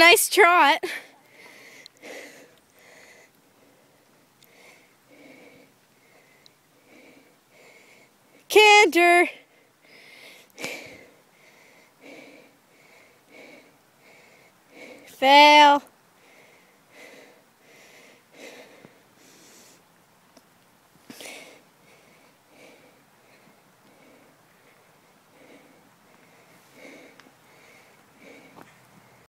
nice trot. Canter. Fail.